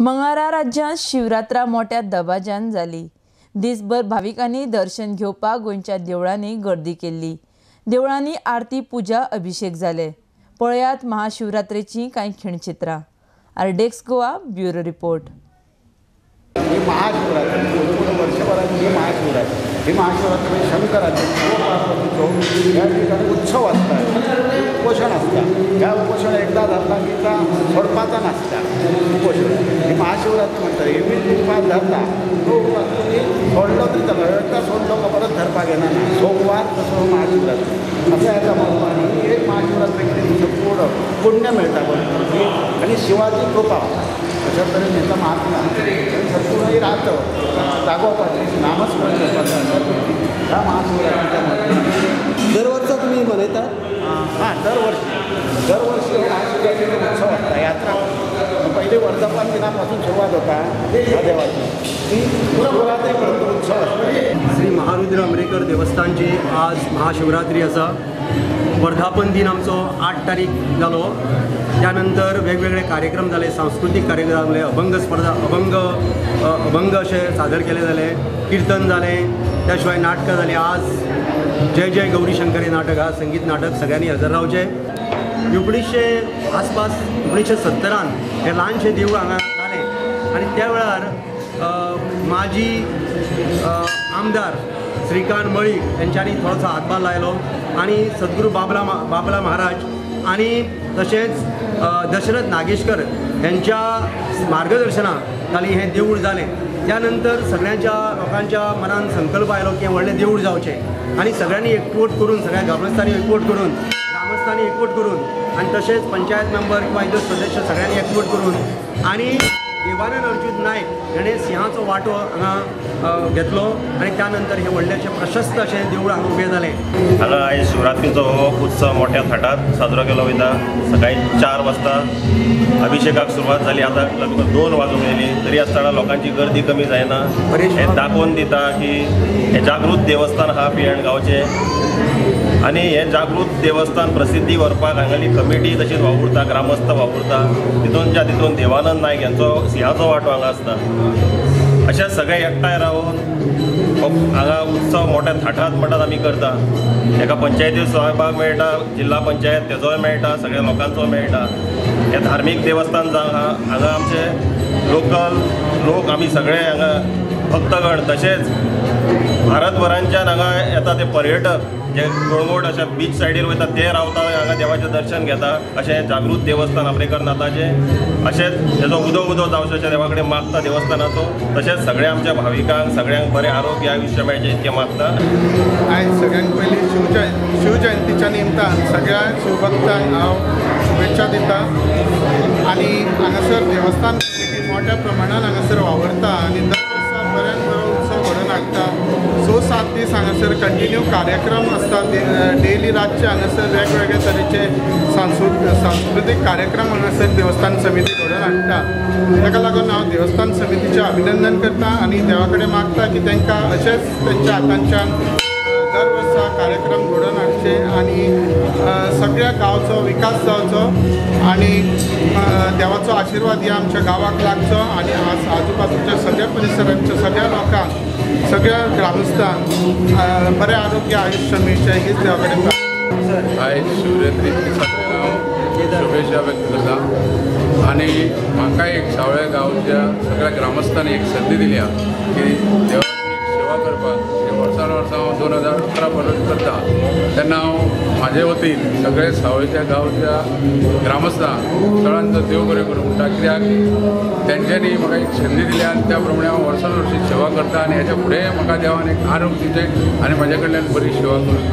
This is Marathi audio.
मंगळारा राज्यांत शिवरात्रा मोठ्या दबाज्यान जाली दिसभर भाविकांनी दर्शन घेवपाक गोंयच्या देवळांनी गर्दी केल्ली देवळांनी आरती पुजा अभिषेक जाले पळयात महाशिवरात्रेची कांय खिणचित्रां. RDX Goa bureau report. ही महाशिवरात्री पूर्ण वर्षभराची ही महाशिवरात्री. ही महाशिवरात्री शंकराचे पार्वतीचो ह्या ठिकाणी उत्सव असतात. उपोषण असतात. ह्या उपोषण एकदा जाता की त्या ही महाशिवरात्री म्हणतात. हे मी उपास धरला. तो उपास तुम्ही सोडलो तरी चालला. एकदा सोडलो का परत धरपाक येणार नाही. सोमवार तसं महाशिवरात्री. असं याचा महत्त्व आणि ही एक महाशिवरात्री किती संपूर्ण पुण्य मिळता पण आणि शिवाची कृपा. अशा तरेन हेचा महात्मा संपूर्ण हे राहतं. जागोवपाचें नामस्मरण ह्या महाशिवरात्रीच्या मदतीन दर वर्सा तुम्ही मनयता? हां दरवर्षी. दरवर्षी हो महाशिवरात्रीचा उत्सव असता. यात्रा. पहिले वर्धापन दिनापासून सुरुवात होता. देवाची. ती शिवरात्रीपर्यंत उत्सव असतो श्री महारुद्र अमरेकर देवस्थानची आज महाशिवरात्री आसा वर्धापन दिन आमचो आठ तारीख जालो त्यानंतर वेगवेगळे कार्यक्रम जाले सांस्कृतीक कार्यक्रम जाले अभंग स्पर्धा अभंग अभंग असे सादर केले जाले कीर्तन जालें त्या शिवाय नाटकां जालीं आज जय जय गौरी शंकर हे नाटक हा संगीत नाटक सगळ्यांनी हजर रावचें एकोणीसशे आसपास एकोणीसशे सत्तरान हे ल्हानशें देवूळ हांगा जालें आनी त्या वेळार माजी आमदार श्रीकांत मळीक यांच्यानी थोडोसो हातभार लायलो आणि सद्गुरू बाबला मा- बाबला महाराज आणि तसेच दशरथ नागेशकर यांच्या मार्गदर्शना खाली हे देऊळ जालें त्यानंतर सगळ्यांच्या लोकांच्या मनात संकल्प आयलो की व्हडलें देऊळ जावचें आणि सगळ्यांनी एकवट करून सगळ्या ग्रामस्थांनी एकवट करून ग्रामस्थांनी एकवट करून आणि तसेच पंचायत मेंबर किंवा इतर सदस्य सगळ्यांनी एकवट करून आणि देवानंद अर्जुन नायक हाणें सिंहाचो वांटो हांगा घेतलो. आनी त्या नंतर हें व्हडलेंशें प्रशस्त अशें देवूळ हांगा उबें जालें हांगा आयज शिवरात्रीचो हो उत्सव मोठ्या थाटात. साजरो केलो वयता सकाळी चार वाजता अभिषेकाक सुरवात जाली आतां लगभग दोन वाजूंक येयली तरी आसतना लोकांची गर्दी कमी जायना. हे दाखोवन दिता की हे जागृत देवस्थान हा पियण गांवचें आनी हें जागृत देवस्थान प्रसिद्धी व्हरपाक हांगाली कमिटी तशीच वावुरता ग्रामस्थ वावुरता तितूनच्या तितून देवानंद नायक यांचो सिंहाचो वांटो हांगा आसता. अशें सगळे एकठांय रावन हांगा उत्सव मोठ्या थाटात मटात आमी करता. एका पंचायती सहभाग मेळटा जिल्हा पंचायत तेजोय मेळटा सगळ्या लोकांचो मेळटा. हें धार्मीक देवस्थान जावं हा- हांगा आमचे लोकल लोक आमी सगळे हांगा भक्तगण तशेंच भारतभरांच्यान हांगा येता ते पर्यटक. जे कळंगूट अशा बीच सायडीर वयता ते रावता हांगा देवाचें दर्शन घेता. अशें जागृत देवस्थान अमरेकर नाथाचें अशेंच तेजो उदो उदो जावचो अशें देवा कडेन मागता देवस्थानाचो. तशेंच सगळ्या आमच्या भाविकांक सगळ्यांक बरें आरोग्य आयुश्य मेळचें इतकें मागता. आयज सगळ्यांत पयलीं शिवजय शिवजयंतीच्या निमतान सगळ्या शिवभक्तांक हांव शुभेच्छा दिता. आनी हांगासर देवस्थान मोठ्या प्रमाणान हांगासर वावरता. आनी दर वर्सा बऱ्यान स हांगासर कंटिन्यू कार्यक्रम आसता डेली रातचे हांगासर वेगवेगळे तरेचे सांस्कृ सांस्कृतीक कार्यक्रम हांगासर देवस्थान समिती घडोवन हाडटा ताका लागून हांव देवस्थान समितीचें अभिनंदन करतां आनी देवा कडेन मागता की तांकां अशेंच तेंच्या हातांच्यान दर वर्सा कार्यक्रम घडोवन हाडटा आनी आणि सगळ्या गांवचो विकास जावचो आनी देवाचो आशिर्वाद ह्या आमच्या गांवाक लागचो आनी आज आजूबाजूच्या सगळ्या परिसरांच्या सगळ्या लोकांक सगळ्या ग्रामस्थांक बरें आरोग्य आयुश्य मेळचें हीच देवा कडेन आयज शिवरात्रीची हांव शुभेच्छा व्यक्त करता. आनी म्हाका एक सावळे गांवच्या सगळ्या ग्रामस्थांनी एक संदी दिल्या की देवाची सेवा करपाक हे वर्सान वर्सा हांव दोन हजार अकरा परत करता. तेन्ना हांव म्हाजे वतीन सगळे सावयच्या गांवच्या ग्रामस्थांक सगळ्यांचो देव बरें करूं म्हणटा कित्याक तेंच्यांनी म्हाका एक संदी दिल्या आनी त्या प्रमाणे हांव वर्सान वर्सी सेवा करता आनी हेच्या फुडें म्हाका देवान एक आरोग्य दिचें आनी म्हाजे कडल्यान बरी सेवा करून